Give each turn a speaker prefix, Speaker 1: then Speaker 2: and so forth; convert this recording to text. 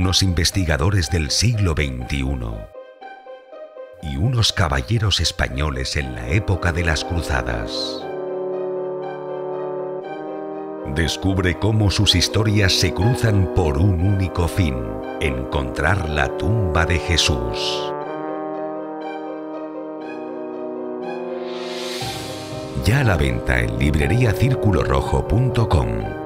Speaker 1: unos investigadores del siglo XXI y unos caballeros españoles en la época de las cruzadas. Descubre cómo sus historias se cruzan por un único fin, encontrar la tumba de Jesús. Ya a la venta en libreriacirculorrojo.com.